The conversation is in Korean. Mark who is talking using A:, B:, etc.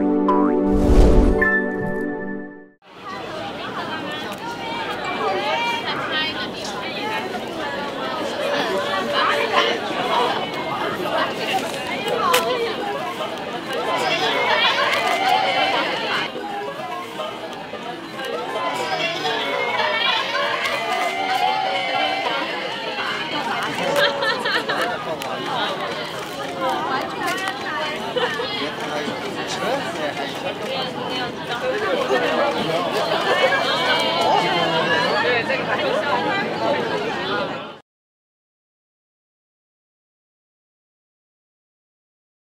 A: Bye. 네, 저기 네, 가시죠. 네.